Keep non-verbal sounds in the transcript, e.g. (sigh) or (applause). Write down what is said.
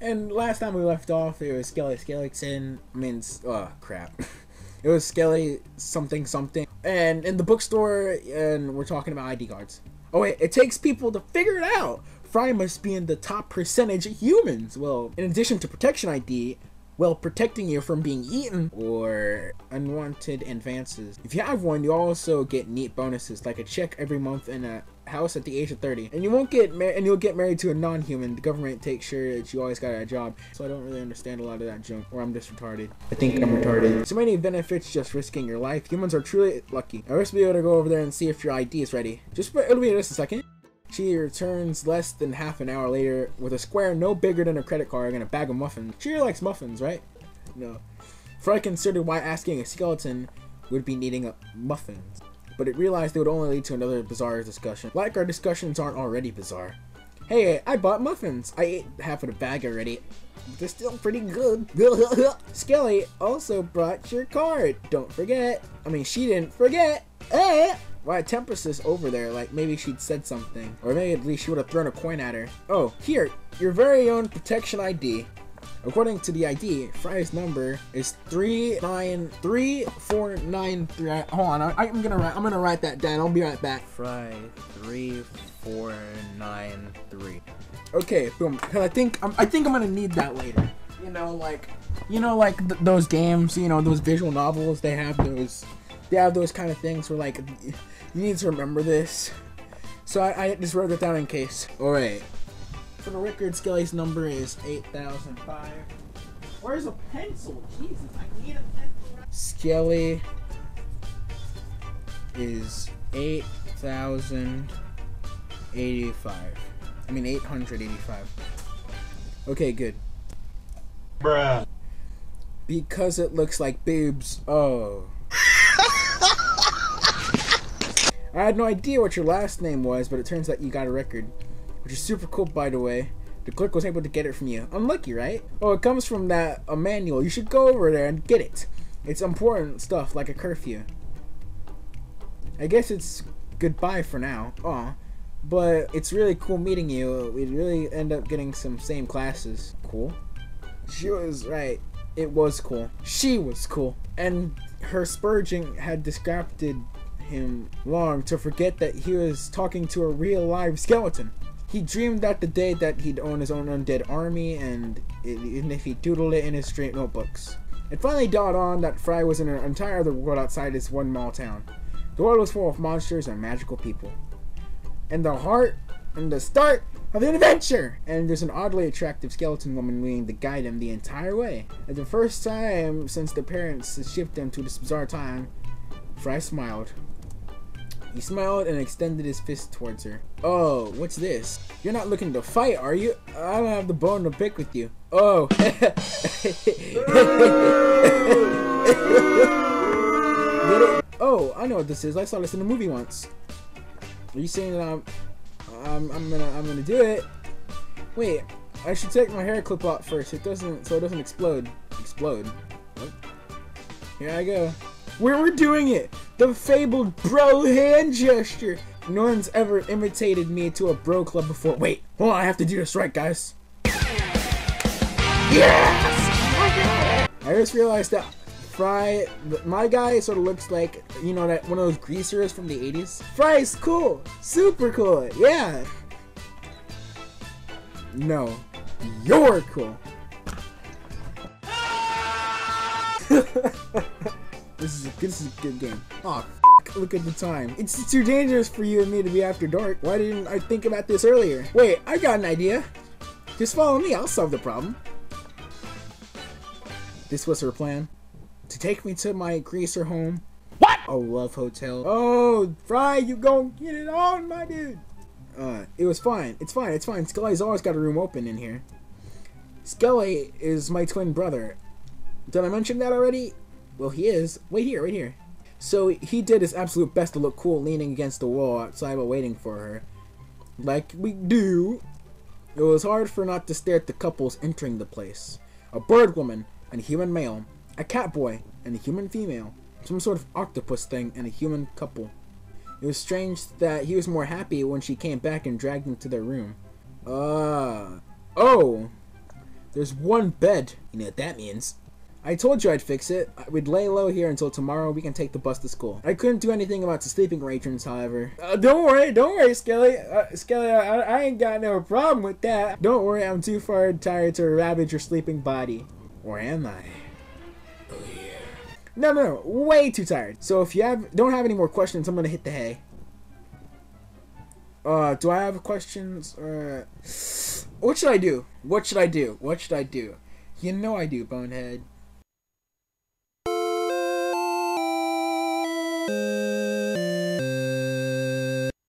And last time we left off, it was Skelly Skellington. I mean, oh crap. (laughs) It was Skelly something something. And in the bookstore, and we're talking about ID cards. Oh wait, it takes people to figure it out. Fry must be in the top percentage of humans. Well, in addition to protection ID, well, protecting you from being eaten or unwanted advances. If you have one, you also get neat bonuses, like a check every month and a house at the age of 30 and you won't get married and you'll get married to a non-human. The government takes sure that you always got a job. So i don't really understand a lot of that junk or i'm just retarded. I think i'm retarded. So many benefits just risking your life. Humans are truly lucky. I wish to be able to go over there and see if your id is ready. Just it'll be just a second she returns less than half an hour later with a square no bigger than a credit card and a bag of muffins. She likes muffins, right? No. Fry considered why asking a skeleton would be needing a muffins but it realized it would only lead to another bizarre discussion. Like our discussions aren't already bizarre. Hey, I bought muffins. I ate half of the bag already. They're still pretty good. (laughs) Skelly also brought your card. Don't forget. I mean, she didn't forget. Eh? Why Tempest is over there, like maybe she'd said something. Or maybe at least she would have thrown a coin at her. Oh, here, your very own protection ID. According to the ID, Fry's number is three nine three four nine three. Hold on, I, am gonna write. I'm gonna write that down. I'll be right back. Fry three four nine three. Okay, boom. Cause I think I'm, I think I'm gonna need that later. You know, like, you know, like th- those games. You know, those visual novels. They have those. They have those kind of things where like you need to remember this. So I, I just wrote it down in case. All right. For the record, Skelly's number is 8005. Where's a pencil? Jesus, I need a pencil. Skelly is 8085. I mean 885. Okay, good. Bruh. Because it looks like boobs. Oh. I had no idea what your last name was, but it turns out you got a record which is super cool, by the way. The clerk was able to get it from you. Unlucky, right? Oh, it comes from that a manual. You should go over there and get it. It's important stuff, like a curfew. I guess it's goodbye for now. Aw. But it's really cool meeting you. We'd really end up getting some same classes. Cool. She was right. It was cool. She was cool. And her spurging had distracted him long to forget that he was talking to a real live skeleton. He dreamed that the day that he'd own his own undead army, and even if he doodled it in his straight notebooks. It finally dawned on that Fry was in an entire other world outside his one small town. The world was full of monsters and magical people. And the heart and the start of an adventure! And there's an oddly attractive skeleton woman willing to guide him the entire way. At the first time since the parents shifted him to this bizarre time, Fry smiled. He smiled and extended his fist towards her. Oh, what's this? You're not looking to fight, are you? I don't have the bone to pick with you. Oh. (laughs) oh, I know what this is. I saw this in a movie once. Are you saying that I'm, I'm, I'm gonna, I'm gonna do it? Wait, I should take my hair clip off first. It doesn't, so it doesn't explode. Explode. What? Here I go. Where we're doing it! The fabled bro hand gesture! No one's ever imitated me to a bro club before. Wait, hold on, I have to do this right, guys. Yes! I just realized that Fry, my guy sort of looks like, you know, that one of those greasers from the 80s. Fry's cool! Super cool! Yeah! No. You're cool! (laughs) This is a, this is a good game. Oh, look at the time. It's too dangerous for you and me to be after dark. Why didn't I think about this earlier? Wait, I got an idea. Just follow me, I'll solve the problem. This was her plan. To take me to my greaser home. What? Oh, love hotel. Oh, Fry, you gon' get it on, my dude. Uh, it was fine. It's fine. It's fine. Skelly's always got a room open in here. Skelly is my twin brother. Did I mention that already? Well, he is. Wait here, right here. So he did his absolute best to look cool leaning against the wall outside while waiting for her. Like we do. It was hard for not to stare at the couples entering the place. A bird woman and a human male. A cat boy and a human female. Some sort of octopus thing and a human couple. It was strange that he was more happy when she came back and dragged him to their room. Uh, oh. There's one bed. You know what that means. I told you I'd fix it. We'd lay low here until tomorrow we can take the bus to school. I couldn't do anything about the sleeping arrangements, however. Uh, don't worry, don't worry, Skelly. Uh, Skelly, I, I ain't got no problem with that. Don't worry, I'm too far tired to ravage your sleeping body. Or am I? Oh. No, no, no, way too tired. So if you have don't have any more questions, I'm gonna hit the hay. Uh, do I have questions? Uh, what should I do? What should I do? What should I do? You know I do, bonehead. Música